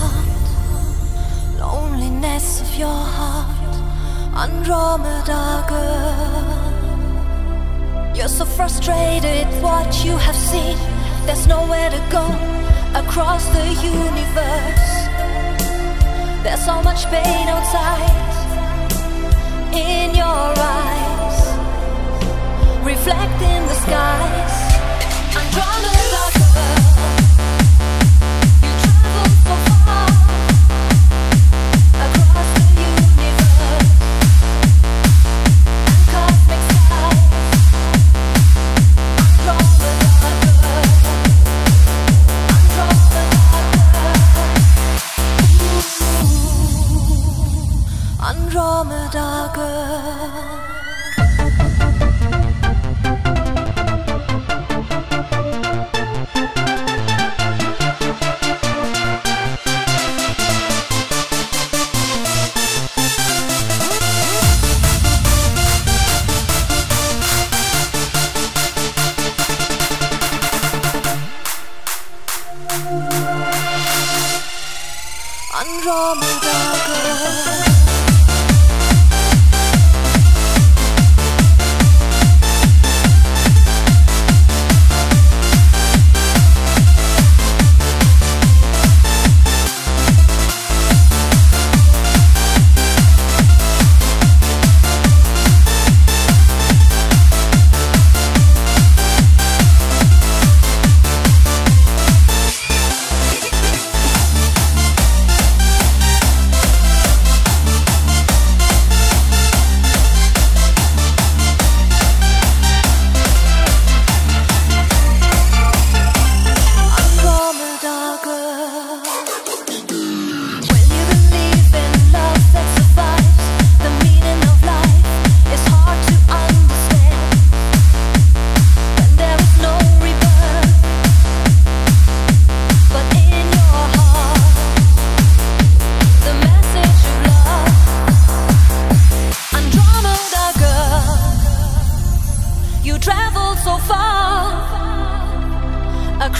heart, loneliness of your heart, Andromeda girl. You're so frustrated what you have seen. There's nowhere to go across the universe. There's so much pain outside in your eyes, reflecting the skies. Andromeda Andromeda girl. Andromeda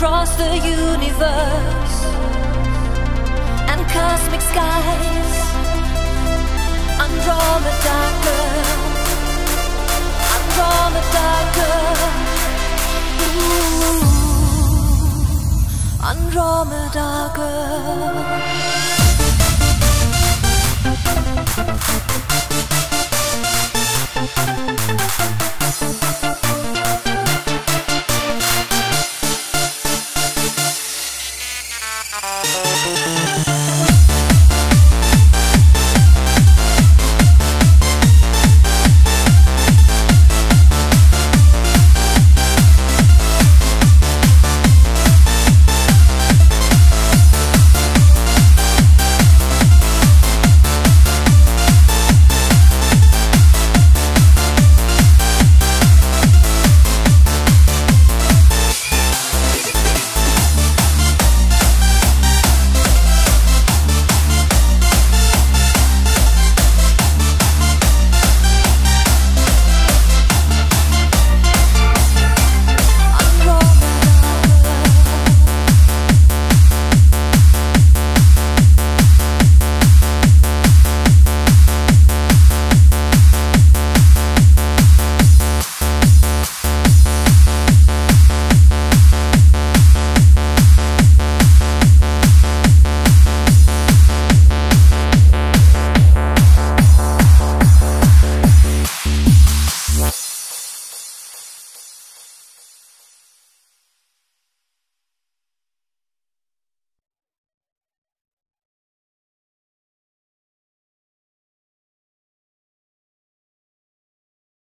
across the universe and cosmic skies. Andromeda girl, Andromeda girl, ooh, Andromeda girl.